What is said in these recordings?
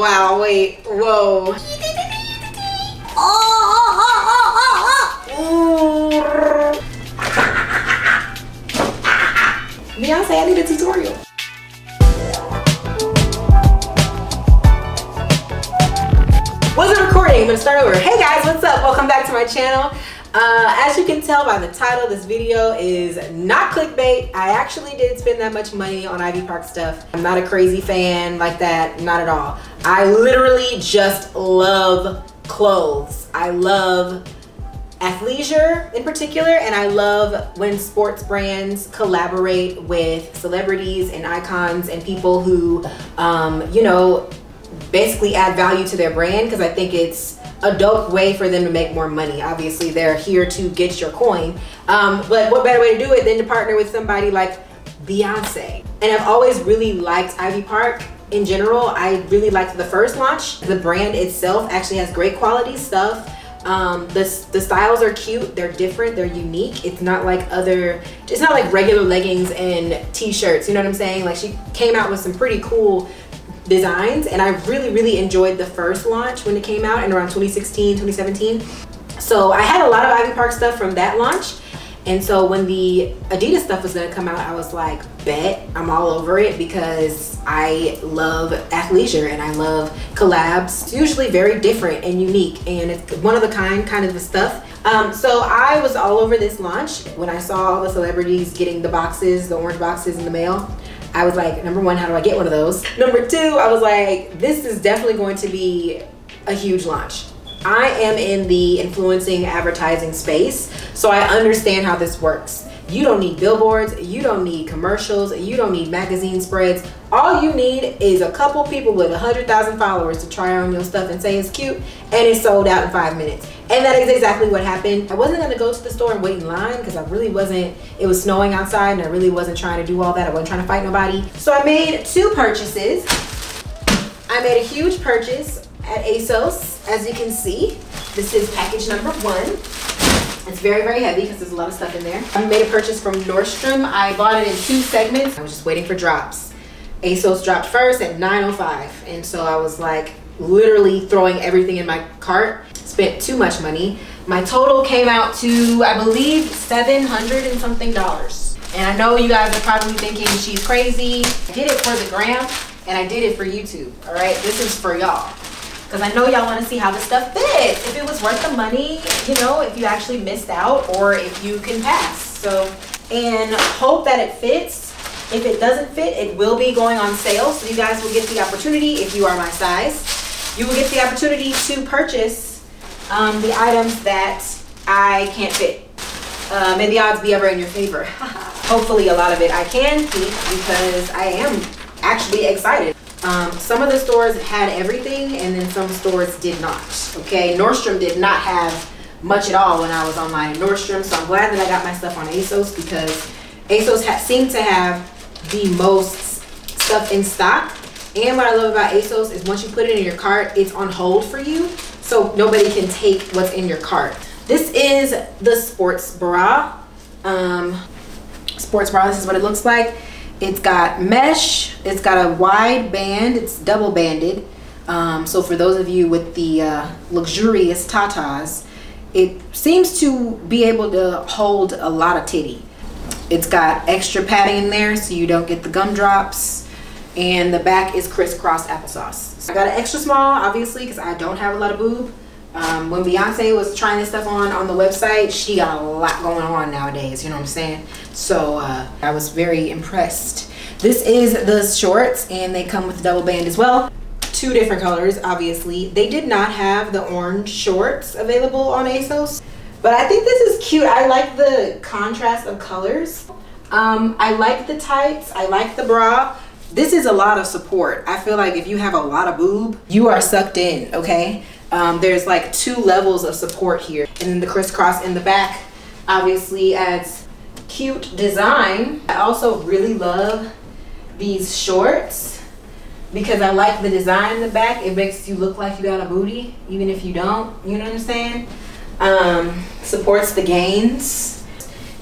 Wow, wait, whoa. Oh, oh, oh, Beyonce, I need a tutorial. Wasn't recording, I'm gonna start over. Hey guys, what's up? Welcome back to my channel. Uh, as you can tell by the title, this video is not clickbait. I actually did spend that much money on Ivy Park stuff. I'm not a crazy fan like that, not at all. I literally just love clothes. I love athleisure in particular and I love when sports brands collaborate with celebrities and icons and people who um, you know basically add value to their brand because I think it's a dope way for them to make more money. Obviously, they're here to get your coin. Um, but what better way to do it than to partner with somebody like Beyonce? And I've always really liked Ivy Park in general. I really liked the first launch. The brand itself actually has great quality stuff. Um, the, the styles are cute, they're different, they're unique. It's not like other, it's not like regular leggings and t-shirts, you know what I'm saying? Like she came out with some pretty cool designs and I really, really enjoyed the first launch when it came out in around 2016, 2017. So I had a lot of Ivy Park stuff from that launch. And so when the Adidas stuff was gonna come out, I was like, bet, I'm all over it because I love athleisure and I love collabs. It's usually very different and unique and it's one of the kind kind of the stuff. Um, so I was all over this launch when I saw all the celebrities getting the boxes, the orange boxes in the mail. I was like, number one, how do I get one of those? Number two, I was like, this is definitely going to be a huge launch. I am in the influencing advertising space, so I understand how this works. You don't need billboards, you don't need commercials, you don't need magazine spreads. All you need is a couple people with 100,000 followers to try on your stuff and say it's cute, and it's sold out in five minutes. And that is exactly what happened. I wasn't gonna go to the store and wait in line because I really wasn't, it was snowing outside and I really wasn't trying to do all that. I wasn't trying to fight nobody. So I made two purchases. I made a huge purchase at ASOS, as you can see. This is package number one. It's very, very heavy because there's a lot of stuff in there. I made a purchase from Nordstrom. I bought it in two segments. I was just waiting for drops. ASOS dropped first at 9.05. And so I was like literally throwing everything in my cart spent too much money. My total came out to, I believe, 700 and something dollars. And I know you guys are probably thinking she's crazy. I did it for the gram and I did it for YouTube, all right? This is for y'all. Because I know y'all want to see how this stuff fits. If it was worth the money, you know, if you actually missed out or if you can pass. So, and hope that it fits. If it doesn't fit, it will be going on sale. So you guys will get the opportunity, if you are my size, you will get the opportunity to purchase um, the items that I can't fit. Uh, may the odds be ever in your favor. Hopefully a lot of it I can keep because I am actually excited. Um, some of the stores had everything and then some stores did not. Okay, Nordstrom did not have much at all when I was online at Nordstrom. So I'm glad that I got my stuff on ASOS because ASOS ha seemed to have the most stuff in stock. And what I love about ASOS is once you put it in your cart, it's on hold for you so nobody can take what's in your cart. This is the sports bra. Um, sports bra, this is what it looks like. It's got mesh, it's got a wide band, it's double banded. Um, so for those of you with the uh, luxurious tatas, it seems to be able to hold a lot of titty. It's got extra padding in there so you don't get the gumdrops and the back is crisscross applesauce. So I got an extra small, obviously, because I don't have a lot of boob. Um, when Beyonce was trying this stuff on on the website, she got a lot going on nowadays, you know what I'm saying? So uh, I was very impressed. This is the shorts and they come with the double band as well. Two different colors, obviously. They did not have the orange shorts available on ASOS, but I think this is cute. I like the contrast of colors. Um, I like the tights, I like the bra this is a lot of support. I feel like if you have a lot of boob, you are sucked in, okay? Um, there's like two levels of support here. And then the crisscross in the back obviously adds cute design. I also really love these shorts because I like the design in the back. It makes you look like you got a booty, even if you don't, you know what I'm saying? Um, supports the gains.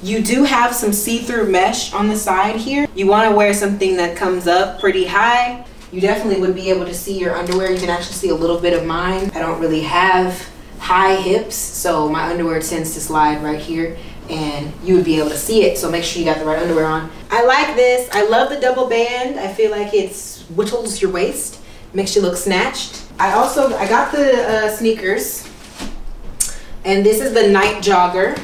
You do have some see-through mesh on the side here. You want to wear something that comes up pretty high you definitely would be able to see your underwear. You can actually see a little bit of mine. I don't really have high hips, so my underwear tends to slide right here and you would be able to see it. So make sure you got the right underwear on. I like this. I love the double band. I feel like it's whittles your waist, makes you look snatched. I also, I got the uh, sneakers and this is the Nite Jogger.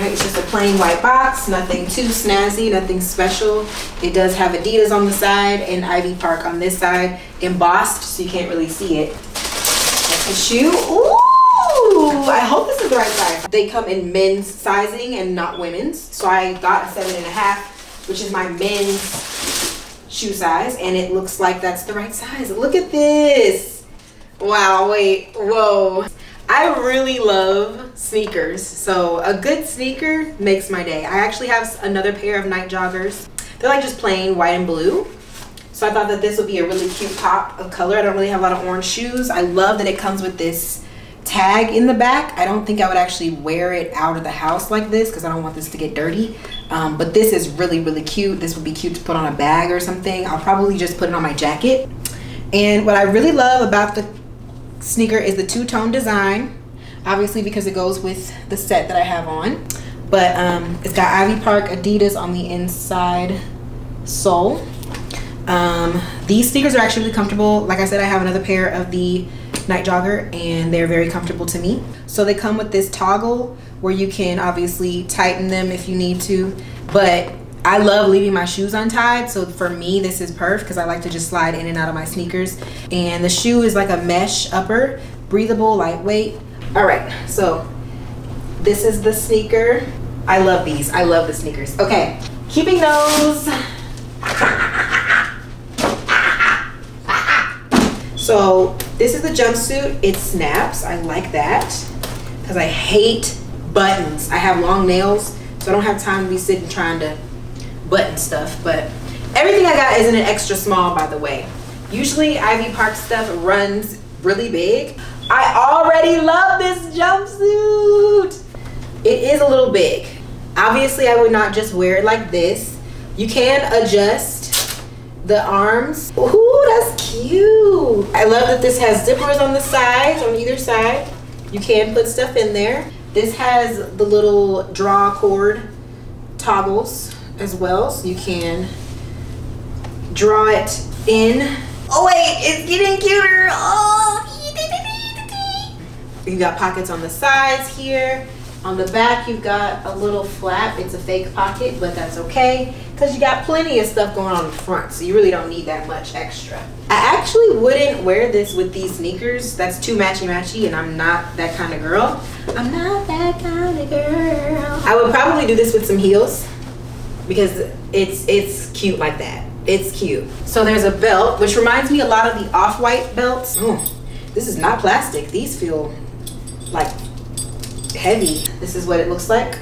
Right, it's just a plain white box, nothing too snazzy, nothing special. It does have Adidas on the side and Ivy Park on this side, embossed so you can't really see it. That's the shoe. Ooh! I hope this is the right size. They come in men's sizing and not women's. So I got a seven and a half, which is my men's shoe size. And it looks like that's the right size. Look at this. Wow, wait, whoa. I really love sneakers. So a good sneaker makes my day. I actually have another pair of Nite Joggers. They're like just plain white and blue. So I thought that this would be a really cute pop of color. I don't really have a lot of orange shoes. I love that it comes with this tag in the back. I don't think I would actually wear it out of the house like this because I don't want this to get dirty. Um, but this is really, really cute. This would be cute to put on a bag or something. I'll probably just put it on my jacket. And what I really love about the sneaker is the two-tone design. Obviously because it goes with the set that I have on. But um, it's got Ivy Park Adidas on the inside sole. Um, these sneakers are actually really comfortable. Like I said, I have another pair of the Nite Jogger and they're very comfortable to me. So they come with this toggle where you can obviously tighten them if you need to, but I love leaving my shoes untied. So for me, this is perfect because I like to just slide in and out of my sneakers. And the shoe is like a mesh upper, breathable, lightweight. All right, so this is the sneaker. I love these. I love the sneakers. Okay, keeping those So this is the jumpsuit. It snaps. I like that because I hate buttons. I have long nails, so I don't have time to be sitting trying to button stuff. But everything I got is in an extra small, by the way. Usually Ivy Park stuff runs really big. I already love this jumpsuit. It is a little big. Obviously, I would not just wear it like this. You can adjust the arms. Ooh, that's cute. I love that this has zippers on the sides, on either side. You can put stuff in there. This has the little draw cord toggles as well, so you can draw it in. Oh wait, it's getting cuter. Oh, you got pockets on the sides here. On the back, you've got a little flap. It's a fake pocket, but that's okay because you got plenty of stuff going on in front, so you really don't need that much extra. I actually wouldn't wear this with these sneakers. That's too matchy-matchy, and I'm not that kind of girl. I'm not that kind of girl. I would probably do this with some heels because it's it's cute like that. It's cute. So there's a belt, which reminds me a lot of the off-white belts. Oh, this is not plastic. These feel like heavy. This is what it looks like.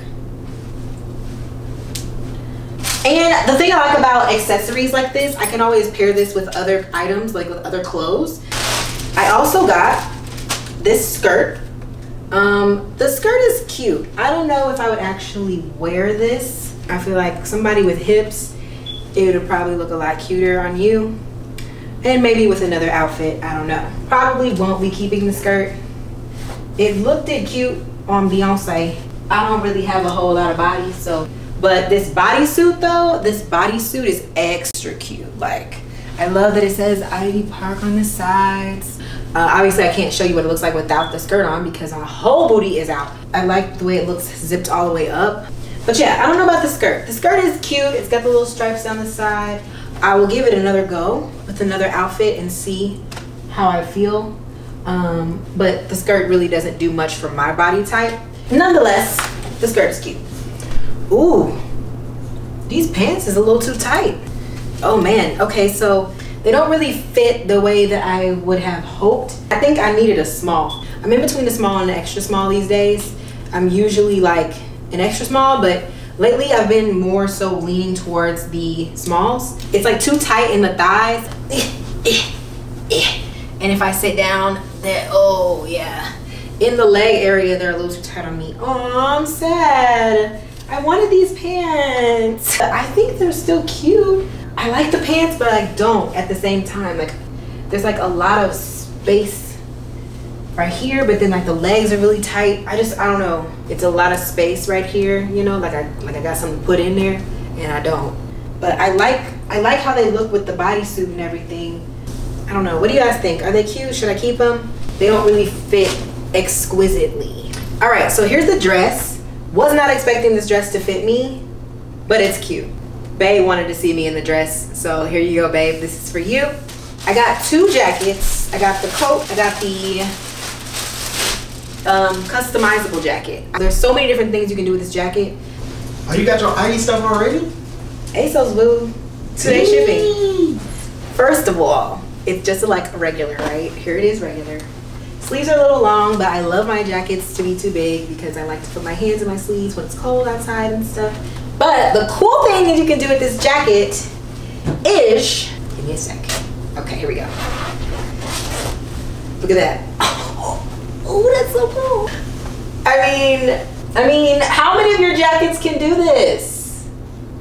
And the thing I like about accessories like this, I can always pair this with other items, like with other clothes. I also got this skirt. Um, the skirt is cute. I don't know if I would actually wear this. I feel like somebody with hips, it would probably look a lot cuter on you. And maybe with another outfit, I don't know. Probably won't be keeping the skirt. It looked it cute on Beyonce. I don't really have a whole lot of body, so. But this bodysuit though, this bodysuit is extra cute. Like, I love that it says Ivy Park on the sides. Uh, obviously, I can't show you what it looks like without the skirt on because my whole booty is out. I like the way it looks zipped all the way up. But yeah, I don't know about the skirt. The skirt is cute. It's got the little stripes down the side. I will give it another go with another outfit and see how I feel um, but the skirt really doesn't do much for my body type. Nonetheless, the skirt is cute. Ooh, these pants is a little too tight. Oh man, okay, so they don't really fit the way that I would have hoped. I think I needed a small. I'm in between the small and the extra small these days. I'm usually like an extra small, but lately I've been more so leaning towards the smalls. It's like too tight in the thighs. Eh, eh, eh. And if I sit down, that oh yeah. In the leg area, they're a little too tight on me. Oh, I'm sad. I wanted these pants. I think they're still cute. I like the pants, but I don't at the same time. Like there's like a lot of space right here, but then like the legs are really tight. I just I don't know. It's a lot of space right here, you know, like I like I got something to put in there and I don't. But I like I like how they look with the bodysuit and everything. I don't know. What do you guys think? Are they cute? Should I keep them? They don't really fit exquisitely. All right, so here's the dress. Was not expecting this dress to fit me, but it's cute. Babe wanted to see me in the dress, so here you go, babe. This is for you. I got two jackets. I got the coat. I got the um, customizable jacket. There's so many different things you can do with this jacket. Oh, you got your ID stuff already? ASOS boo. Two-day shipping. First of all, it's just like a regular, right? Here it is regular. Sleeves are a little long, but I love my jackets to be too big because I like to put my hands in my sleeves when it's cold outside and stuff. But the cool thing that you can do with this jacket is, give me a sec. Okay, here we go. Look at that. Oh, that's so cool. I mean, I mean, how many of your jackets can do this?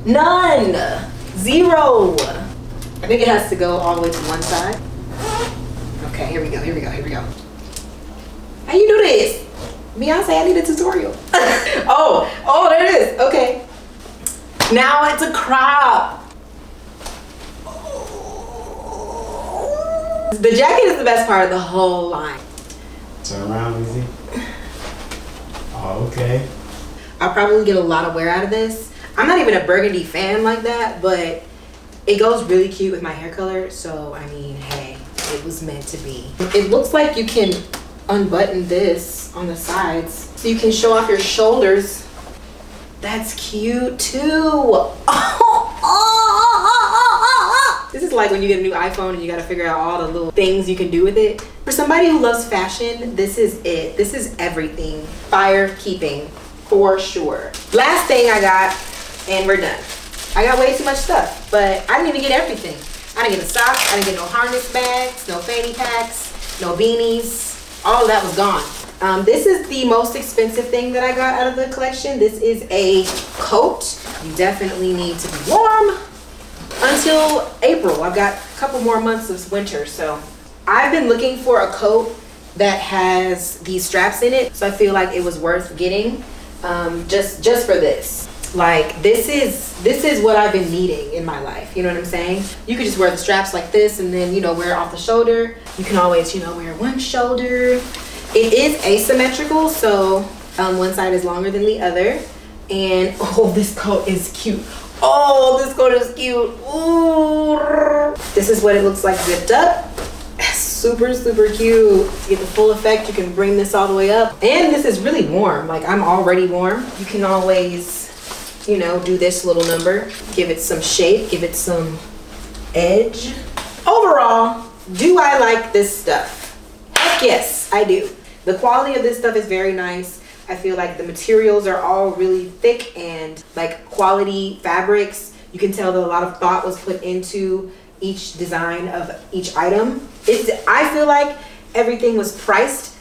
None. Zero. I think it has to go all the way to one side. Okay, here we go, here we go, here we go. How you do this? Beyonce, I need a tutorial. oh, oh, there it is. Okay. Now it's a crop. The jacket is the best part of the whole line. Turn around, easy. Oh, okay. I'll probably get a lot of wear out of this. I'm not even a burgundy fan like that, but it goes really cute with my hair color. So, I mean, hey, it was meant to be. It looks like you can unbutton this on the sides so you can show off your shoulders. That's cute too. Is oh, like when you get a new iPhone and you gotta figure out all the little things you can do with it. For somebody who loves fashion, this is it. This is everything. Fire keeping, for sure. Last thing I got, and we're done. I got way too much stuff, but I didn't even get everything. I didn't get a sock, I didn't get no harness bags, no fanny packs, no beanies. All that was gone. Um, this is the most expensive thing that I got out of the collection. This is a coat. You definitely need to be warm until April. I've got a couple more months of winter, so I've been looking for a coat that has these straps in it, so I feel like it was worth getting um, just just for this. Like this is this is what I've been needing in my life. You know what I'm saying? You could just wear the straps like this and then you know wear it off the shoulder. You can always you know wear one shoulder. It is asymmetrical, so um, one side is longer than the other. And oh, this coat is cute. Oh, this coat is cute. Ooh. This is what it looks like zipped up. Super, super cute. To get the full effect, you can bring this all the way up. And this is really warm. Like I'm already warm. You can always, you know, do this little number. Give it some shape, give it some edge. Overall, do I like this stuff? Heck yes, I do. The quality of this stuff is very nice. I feel like the materials are all really thick and like quality fabrics. You can tell that a lot of thought was put into each design of each item. It's, I feel like everything was priced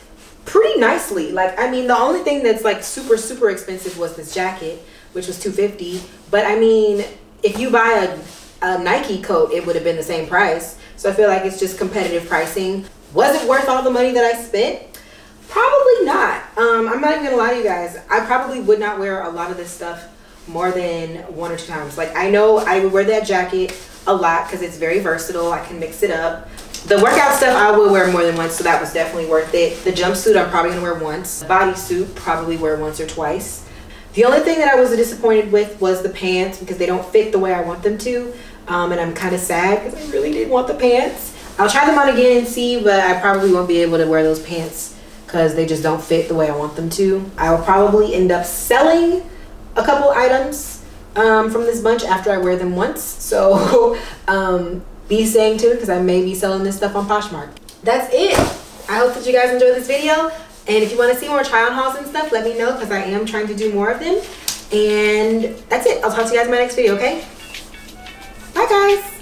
pretty nicely. Like, I mean, the only thing that's like super, super expensive was this jacket, which was 250 But I mean, if you buy a, a Nike coat, it would have been the same price. So I feel like it's just competitive pricing. Was it worth all the money that I spent? Probably not. Um, I'm not even gonna lie to you guys. I probably would not wear a lot of this stuff more than one or two times. Like I know I would wear that jacket a lot because it's very versatile. I can mix it up. The workout stuff I will wear more than once, so that was definitely worth it. The jumpsuit I'm probably gonna wear once. The bodysuit probably wear once or twice. The only thing that I was disappointed with was the pants because they don't fit the way I want them to. Um, and I'm kind of sad because I really did want the pants. I'll try them on again and see, but I probably won't be able to wear those pants because they just don't fit the way I want them to. I'll probably end up selling a couple items um, from this bunch after I wear them once. So um, be staying tuned because I may be selling this stuff on Poshmark. That's it. I hope that you guys enjoyed this video. And if you want to see more try on hauls and stuff, let me know because I am trying to do more of them. And that's it. I'll talk to you guys in my next video, okay? Bye, guys.